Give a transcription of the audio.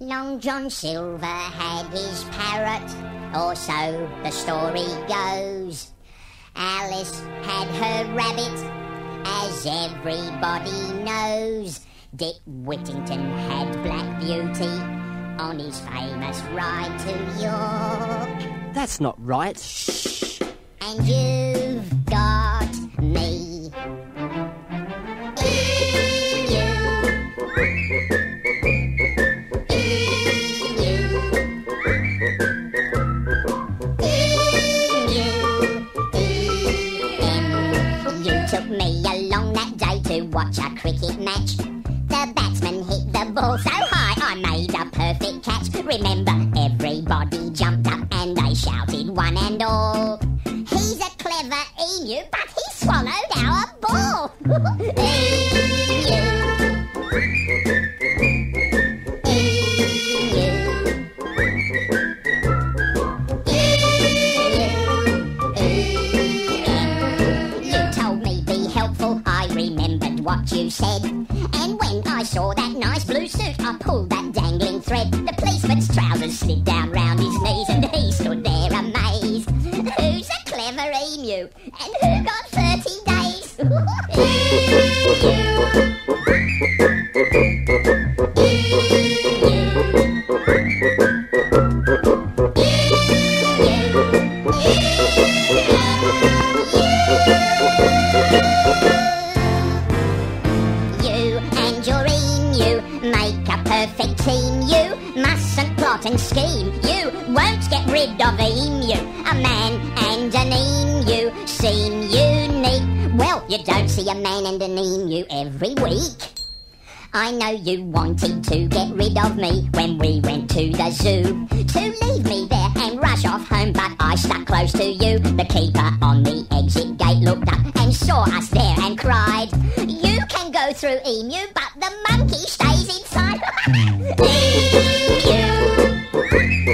Long John Silver had his parrot, or so the story goes. Alice had her rabbit, as everybody knows. Dick Whittington had Black Beauty on his famous ride to York. That's not right. Shh. And you've got me. Along that day to watch a cricket match. The batsman hit the ball so high I made a perfect catch. Remember, everybody jumped up and they shouted one and all. He's a clever emu, but he swallowed our ball. what you said. And when I saw that nice blue suit, I pulled that dangling thread. The policeman's trousers slid down round his knees, and he stood there amazed. Who's a clever emu? And who got 30 days? You team. You mustn't plot and scheme. You won't get rid of emu. A man and an emu seem unique. Well, you don't see a man and an emu every week. I know you wanted to get rid of me when we went to the zoo. To leave me there and rush off home, but I stuck close to you. The keeper on the exit gate looked up and saw us there and cried, You can go through emu, but the monkey stays inside. Thank you.